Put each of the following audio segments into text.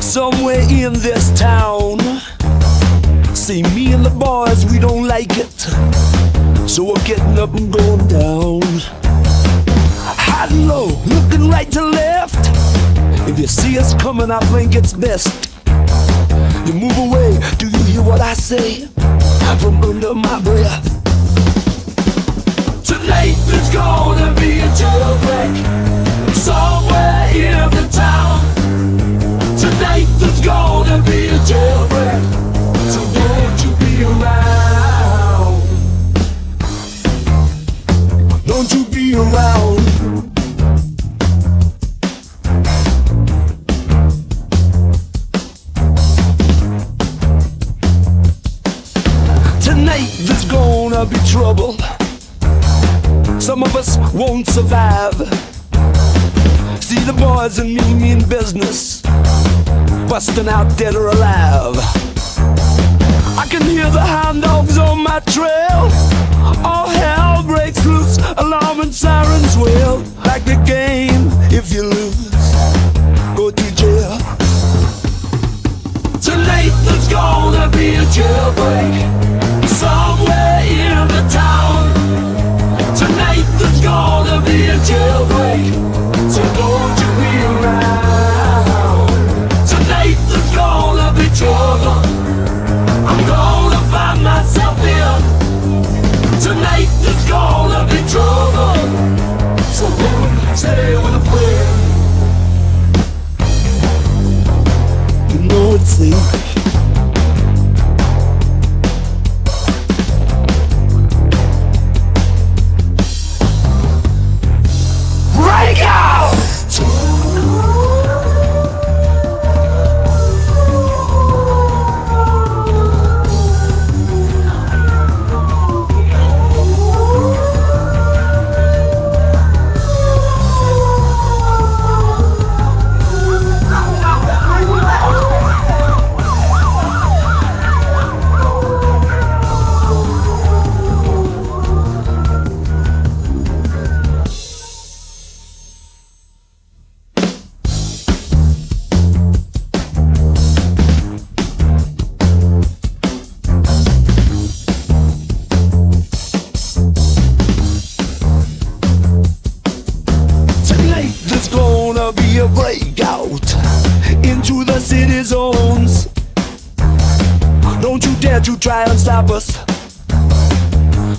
somewhere in this town. See, me and the boys, we don't like it. So we're getting up and going down. High and low, looking right to left. If you see us coming, I think it's best. You move away, do you hear what I say? From under my breath. Tonight there's gonna be a jailbreak Tonight there's gonna be trouble. Some of us won't survive. See the boys and me mean business, busting out dead or alive. I can hear the hound dogs on my trail. All hell breaks loose, alarm and sirens wail. Like the game, if you lose, go to jail. Tonight there's gonna be a jailbreak somewhere in the town. Tonight there's gonna be a jailbreak, so don't you be around. Tonight there's gonna be trouble. I'm gonna find myself in. Tonight there's gonna be trouble, so don't stay with a friend. You know it's. A breakout into the city zones. Don't you dare to try and stop us.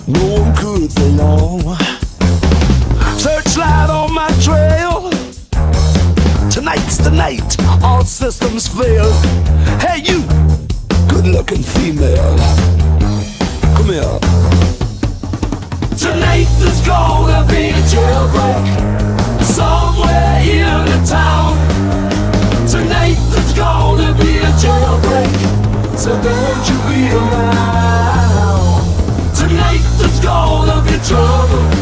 No one could for long. Searchlight on my trail. Tonight's the night, all systems fail. Hey, you, good looking female. won't you be around? Tonight, the skull of your trouble.